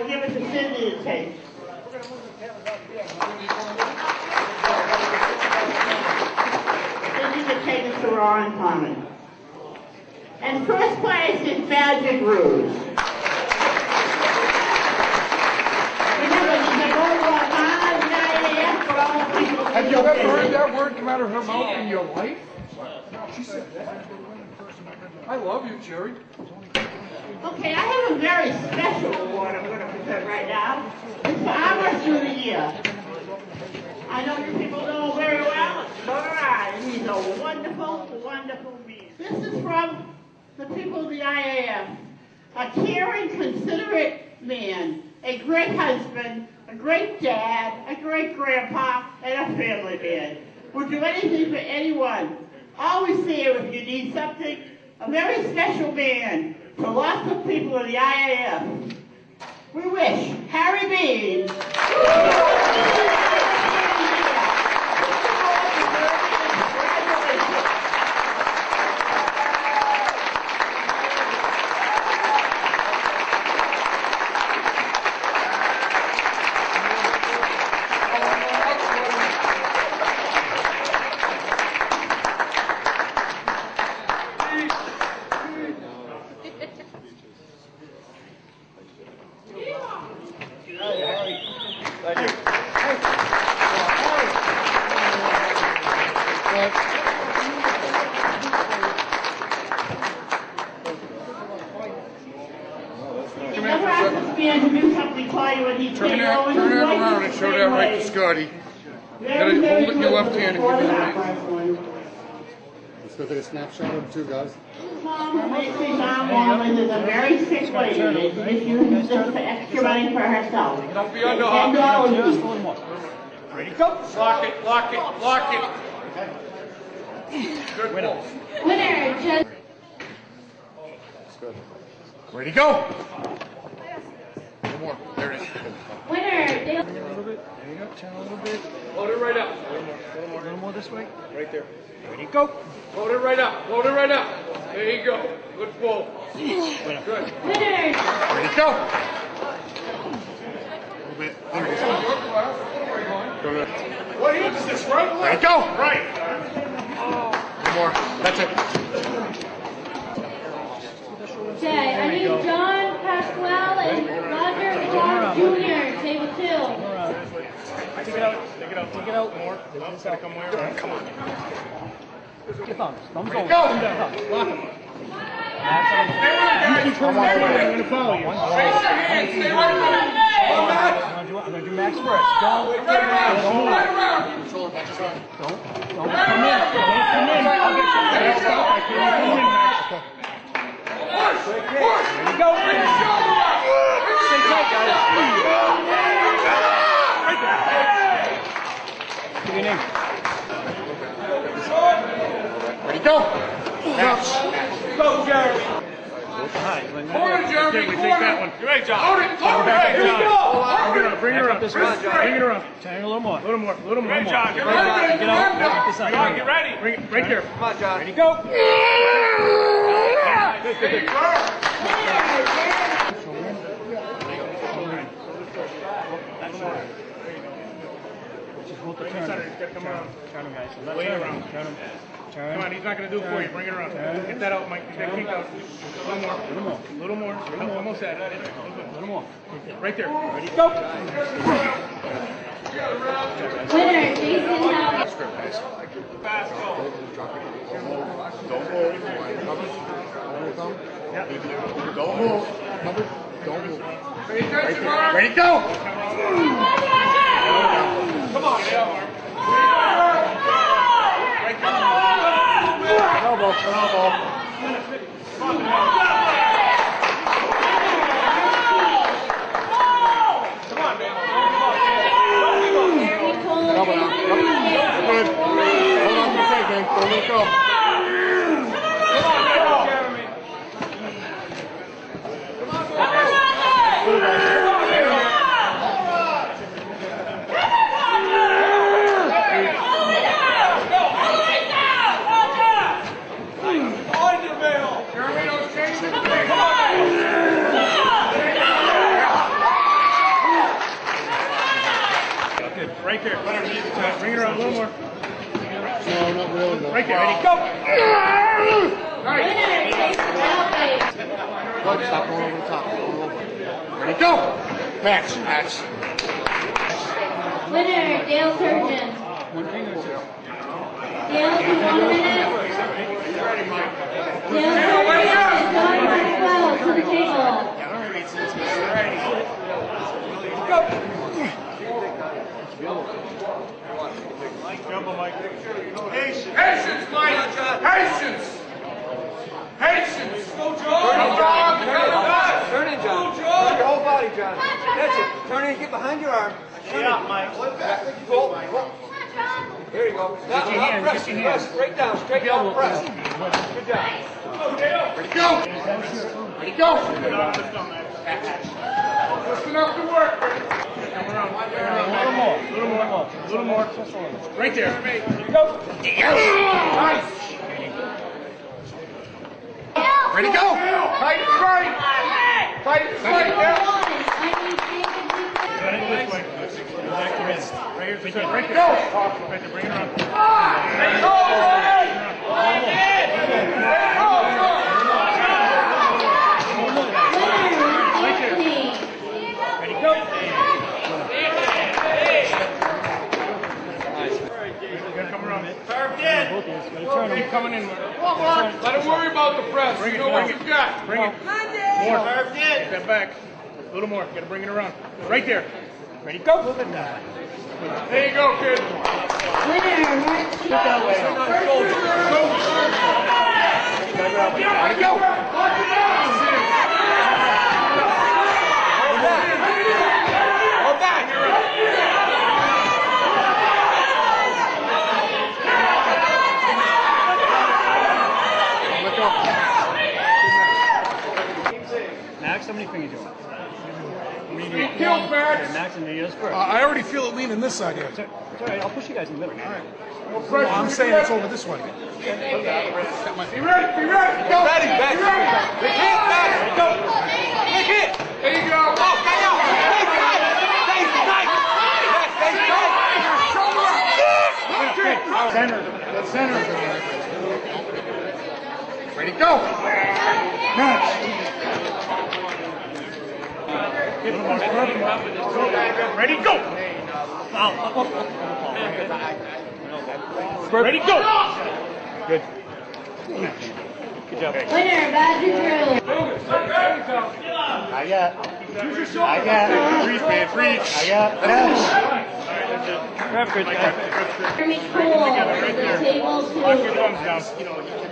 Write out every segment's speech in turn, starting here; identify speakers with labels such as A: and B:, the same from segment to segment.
A: will give it to Cindy to take. Cindy can take it to Ron Common. And first place is Magic Rouge. Remember, these are both and IAF for all the people.
B: Have you ever heard that word come out of her mouth in your life? She said, I love you, Jerry.
A: Okay, I have a very special award I'm going to present right now. It's for our student year. I know you people know very well. So do. He's a wonderful, wonderful man. This is from the people of the IAF. A caring, considerate man, a great husband, a great dad, a great grandpa, and a family man. Would do anything for anyone. Always there if you need something. A very special man to lots of people in the IAF. We wish Harry Bean. You never ask this man to do something for you and he
B: Turn
A: can't
B: that,
A: always
B: turn that
A: like
B: around
A: it
B: and
A: the
B: show
A: same
B: that right
A: way.
B: to Scotty.
A: Very,
B: Gotta
A: very
B: hold it in your
A: good
B: left hand if
A: before
B: you
A: the
B: want
A: first one.
C: Let's go take a two guys.
A: Mom, is a very sick lady. She's using this extra money for herself.
B: Don't be. Ready, go. Lock it, lock it, lock it. Good ball.
D: Winner, just
B: Ready, go. One more. There it is.
D: winner, Dale.
E: A little bit. There you go. Turn a little bit.
B: Load it right up.
E: A little more this way.
B: Right there.
E: Ready, go.
B: Load it right up. Load it right up. There you go. Good ball. Good.
D: Winner,
C: Ready, go! A little bit. There it is. Go to
B: What is this? Right,
C: Ready,
B: left?
C: go!
B: Right.
C: One more. That's it.
D: Okay, I need John Pasquale and Roger Clark Jr. Table two.
E: Around. Take it out. Take it out. Take it out. More.
B: It's gotta come where? Come on.
E: Get thumbs. Thumbs over.
C: Go.
E: Thumbs. Lock him. You keep turning that way. I'm gonna follow you.
B: Raise your hand. Stay right. Hold that.
E: I'm gonna do, I'm gonna do Max first. Don't,
B: Right around.
E: don't,
B: Right around.
E: don't, don't come in. Don't come in. I'll get you. Stop. I can't come in, Max.
B: Push. Push.
E: Ready, go.
B: Bring your shoulder up.
E: Stay tight, guys. Give your name.
C: Ready, go!
B: Go, Jeremy.
E: Hi.
B: Hold it, Jeremy. Corner. Great job. Hold it. Hold it. Here we go.
E: Bring her up this way. Bring her up. Turn a little more. A little more. A little more.
B: Great job. Get
E: Get
B: ready.
E: Get out. This side.
B: John, get ready.
E: Bring it right here.
B: Come on, John.
E: Ready, go.
B: There you go.
E: Just hold the turn.
B: Come on.
E: Turn him, guys.
B: Way
E: Turn him.
B: around.
E: Turn him. Turn.
B: Come on, he's not gonna do it for you. Bring it around. Get that out, Mike. Get that kick out. A little more.
E: little more.
B: A little more. Almost at it.
E: A little more.
B: Right there.
E: Ready, go.
D: Winner, Jason Howard.
B: Fast go.
C: Don't move. Cover. Don't move. Don't move.
B: Pay attention, Mark.
C: Ready, go!
B: Come on, Dale. Right there.
C: Elbow. Elbow.
B: Come on,
D: Cole.
C: Elbow now. Yep. Good. Hold on to the tight, man. Don't let go.
B: Come on, Dale. Jeremy. On your mail.
F: right there. Bring it around a little more.
C: No, not really. though.
F: Right there, ready, go!
D: Winner, Jason Halpay.
C: Good, stop going over the top. Go over. Ready, go! Match, match.
D: Winner, Dale Surgeon. Dale, to one minute. Dale Surgeon and John Maxwell to the table.
B: Patience, Mike. Patience. Patience. Go, John.
E: Turn in, John. Turn your whole body, John. That's it. Turn in, get behind your arm. Get up, Mike. Go. There you go. Now,
F: your
E: now
F: hand,
E: press,
F: get your
E: press, straight down, straight down, press. Good job.
C: Ready, go! Ready, go!
B: Just enough to work.
F: Come around. A little more, a little more, a little more. Right there. Go.
C: Nice. Ready, go!
B: Fight, fight. Fight, fight.
D: One,
B: Yeah.
D: I need David Dupree.
F: This way. Back to this. Right here, right. Right there. Right there, bring it around.
B: Let's go, Ryan. Let's go, John.
D: Winner, Anthony.
F: Ready, go. Good, come around. Keep coming in.
B: Let him worry about the press.
F: Bring
B: You
F: it,
B: know what
F: bring
B: you
F: it.
B: got.
F: Bring it. More. Take that back. A little more. Gotta bring it around. Right there. Ready, go.
B: There you go, kid.
D: Winner, Mark Chico.
C: Ready, go!
E: Go back.
C: Let go.
G: Max, how many fingers you want?
B: He killed Max.
G: Max and Nino's first.
H: Uh, I already feel it leaning this side here.
G: It's all right, I'll push you guys in the middle. All right.
B: No pressure.
H: I'm
B: Be
H: saying
B: ready.
H: it's over this way.
B: Be ready. Be ready. Go.
E: Ready, back.
B: Be ready.
E: Big hit, back. Go. Big hit.
B: There you go.
E: Oh, stay out. Stay tight. Stay tight. Yes, stay tight.
F: Center. The center.
C: Ready, to go!
F: Ready, go. Ready, go. Good. Good job.
D: Winner, Badger Drew.
C: I got. I got. Freeze, man, freeze. I got. Match.
G: Grab Chris, guys.
D: Jeremy Cool to the table
F: Lock your thumbs down.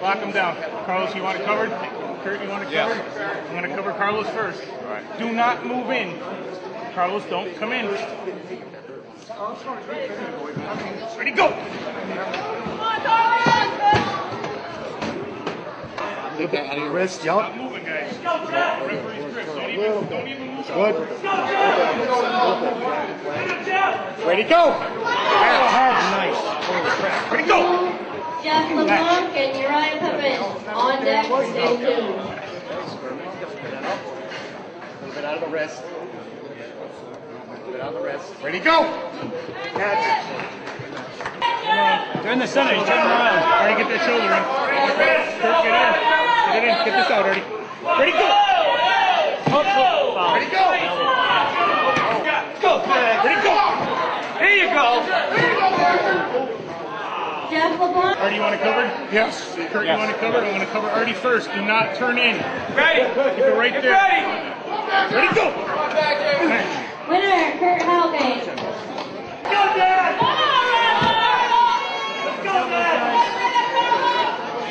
F: Lock them down. Carlos, you want it covered? Kurt, you want it covered? I'm going to cover Carlos first. Do not move in. Carlos, don't come in. Ready, go.
C: Take that out of your wrist, jump.
F: Stop moving, guys. Referee's grip. Don't even, don't even move.
C: Good. Ready, go!
F: Nice. Ready, go.
D: Jeff LeBlanc and Uriah Pippin on deck, stay tuned.
C: A little bit out of the wrist. A little bit out of the wrist. Ready, go!
G: They're in the center, you turn them around.
F: Already get that shoulder in. Kurt, get in. Get it in. Get this out already. Ready, go.
G: Foul.
C: Ready, go!
F: Go. Ready, go. There you go.
D: Jeff LeBlanc.
F: Artie, you want to cover?
C: Yes.
F: Kurt, you want to cover? I'm going to cover Artie first. Do not turn in. Ready. Keep it right there. Ready. Ready, go.
D: Winner, Kurt Halbay.
F: Go, Dad. Let's go, Dad.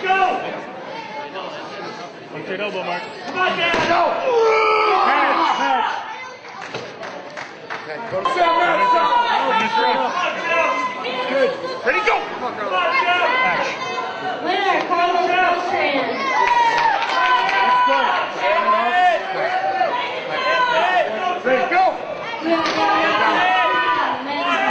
F: Go. Watch your elbow, Mark. Come on, Dad. Go. Patch, patch.
C: Okay, go to
F: Finish her up. Good. Ready, go. Patch.
D: Winner, Carlos Beltran.
C: Ready, go!
D: We have one men's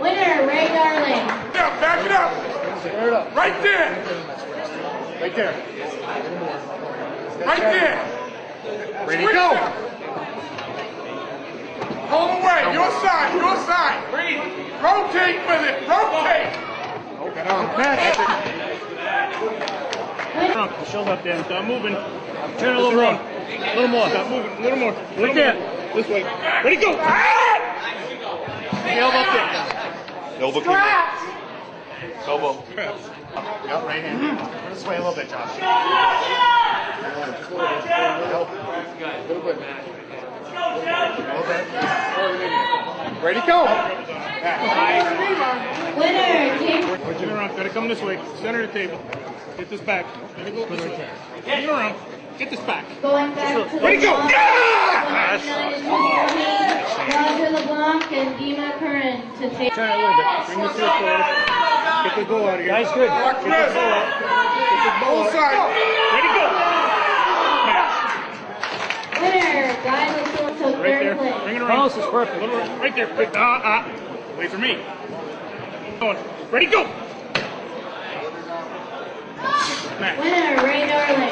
D: Winner, Ray Darling.
B: Yeah, back it up. Right there. Right there. Right there. Ready to go. Home away. Your side. Your side. Rotate with it. Rotate.
F: Trump, shoulder up there. Stop moving. Turn a little more. A little more. Stop moving. A little more. Right there. This way. Ready, to go. Ah! Elbow up there.
B: Elbow came Elbow. Yep, right hand. This way a little bit, Josh. Ready, go.
D: Winner, James.
F: Turn around. Gotta come this way. Center of the table. Get this back. Gotta go this way. Turn around. Get this back.
D: Going back to the
F: Ready, go.
D: block.
F: Yeah!
D: Roger LeBlanc and Dima Curran to take.
F: Turn it a little bit. Bring this to the floor. Get the goal out of here.
G: Guys, good.
F: Get the goal out. Get the goal
B: Both
F: out.
B: sides.
F: Ready, go.
D: Winner, Guy Latour took
F: Right there.
D: place.
F: Bring it around.
G: Carlos is perfect.
F: Little right right there. Quick. Ah, ah. Wait for me. Going. Ready, go. Matt.
D: Winner, Ray Darling.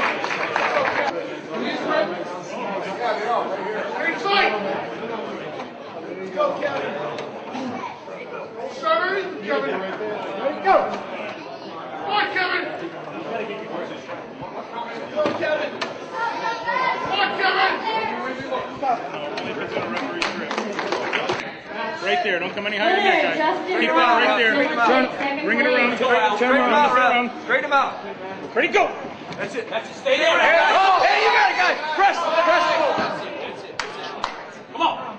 B: Kevin. Kevin. Ready, go. Come on, Kevin. Go, Kevin. Come on, Kevin.
F: Right there. Don't come any higher than
D: Winner,
F: that guy.
D: Justin
F: Keep it
D: Ross
F: right there.
D: will take second
F: Bring it around.
D: place.
F: Turn around.
E: Straighten him out,
F: Turn around.
E: Straighten him out.
F: Ready, go.
E: That's it. That's it. Stay there. Oh, hey, you got it, guys. Press. Press. That's it. That's it.
F: Come on.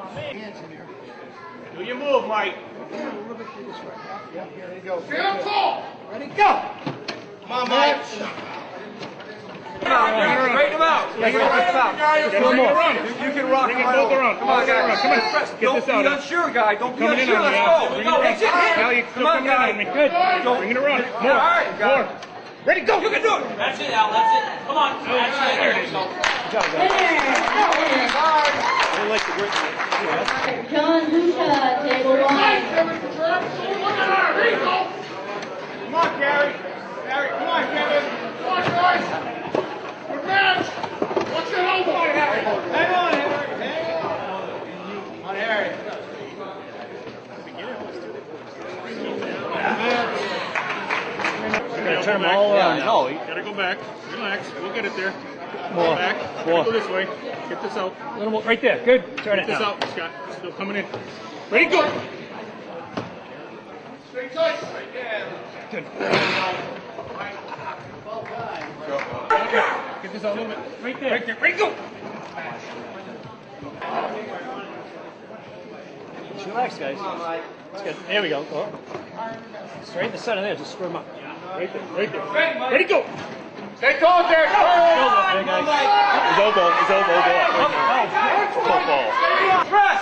F: Do your move, Mike.
B: Yeah, Get up tall.
E: Ready, go. Come on, Mike. Straighten him out. Straighten him out.
F: Get him around.
E: You, you can rock
F: both around.
E: Come on, guys.
F: Come on.
E: Don't be unsure, guy. Don't be unsure. Let's go.
F: You
E: Come
F: still coming in on me. Good. Bring it around. More.
E: Guys.
F: More. Ready, go.
E: You can do it.
I: That's it, Al. That's it. Come on. That's it. There it is.
D: Winner, John Lucia, table one.
B: Kevin, turn. Look at her. Here you go. Come on, Gary. Gary, come on, Kevin. Come on, guys. Good match. Watch your elbow. Hang on, Harry. Hang on. On Harry.
F: Gotta
G: turn 'em all around. No,
F: Gotta go back. Relax. We'll get it there.
G: More.
F: Go back.
G: More.
F: Go this way. Get this out.
G: A little more. Right there. Good. Turn it.
F: Get
G: it
F: this
G: now.
F: out, Scott. Still coming in. Ready, go.
B: Stay tight.
F: Get this out a little bit. Right there. Right there. Ready, go.
G: Just relax, guys. That's good. There we go. Oh. Straight in the center there. Just screw him up.
F: Right there. Right there. Ready, go.
B: Stay tall, Derek.
G: Shoulder up there, guys.
B: His elbow, his elbow, go up. Football.
E: Press.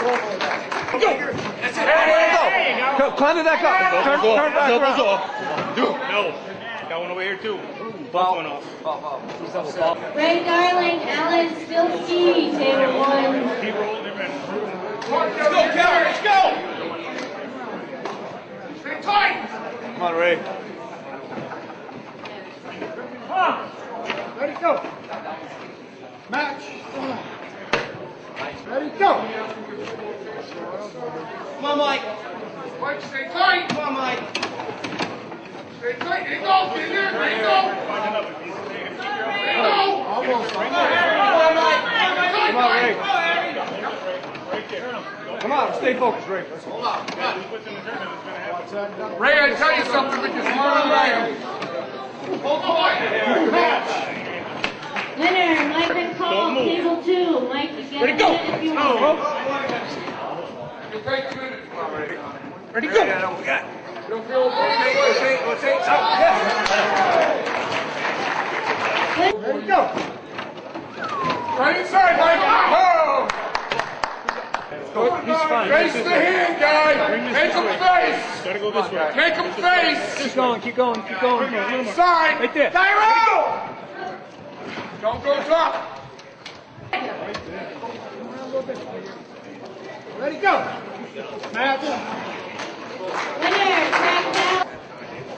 F: Go.
E: That's it. There you go. Go. Climb it back up. Turn, turn back
B: Elbows
E: around.
B: off. Do it.
F: No. Got one over here, too.
E: Foul.
F: One off.
E: Foul, foul.
D: Ray Darling, Alan Stilsky, table one.
F: Keep rolling him in.
B: Let's go, Kevin. Let's go. Stay tight.
E: Come on, Ray.
B: Ready, go. Match. Ready, go.
E: Come on, Mike.
B: Mike, stay tight.
E: Come on, Mike.
B: Stay tight. There you go. There you go. There you go. There you go. Almost.
E: Come on, Mike. Come on, Ray. Come on, stay focused, Ray. Hold on.
B: Ray, I tell you something. We can smart on Ray. Hold the line. Match.
D: Winner, Mike McCall,
F: move.
D: table two. Mike, you get
F: Ready, go.
D: minute if you
F: Oh.
D: want.
B: You'll take two minutes. Come on, Ray.
F: Ready, go.
B: You'll feel okay.
E: Rotate, rotate. Out. Yes.
B: Ready, go. Right inside, Mike. Go,
G: he's fine.
B: Face the hand, guy. Make him face.
F: Gotta go this way.
B: Make him face.
G: Keep going, keep going, keep going.
B: Side.
G: Right there.
B: Tyrell! Don't go top. Ready,
D: go. Matt.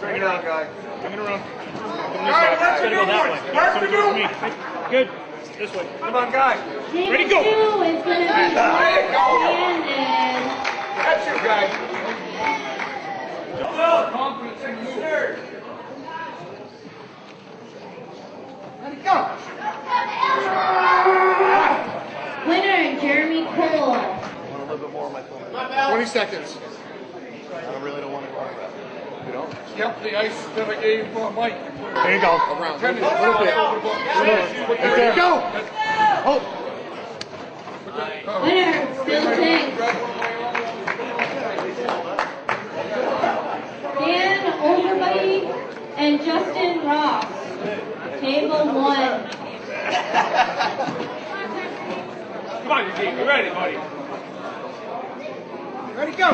E: Bring it out, guy.
F: Bring it around.
B: All right, where's the new one? Where's the new one?
G: Good. This way.
E: Come on, guy.
D: Table
F: Ready, go.
D: two is gonna be Brandon.
B: That's you, guy. Let it go.
D: Winner, Jeremy Cole. Want a little bit more on my clothes?
C: 20 seconds.
B: Yep, the ice that I gave uh, Mike.
F: There you go.
C: Around.
B: Ten
C: A little bit.
B: There you go.
D: Winner, Phil Shanks. Dan Overbody and Justin Ross. Table one.
B: Come on, Eugene, you ready, buddy? Ready, go.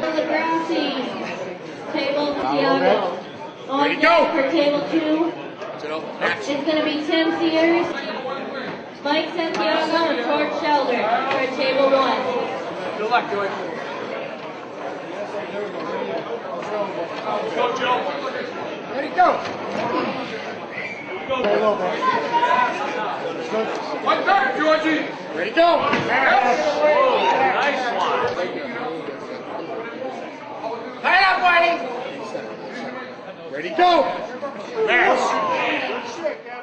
D: Degrassi. Table Tiago. On
B: Ready, go.
D: for table two is gonna be Tim Sears, Mike Santiago, and George Shelder for table one.
B: Good luck, Joey. Go, Joe. Ready, go. One turn, Georgie. Ready, go.
J: Oh, nice one.
B: Tie up, Whitey. Ready, go. Match.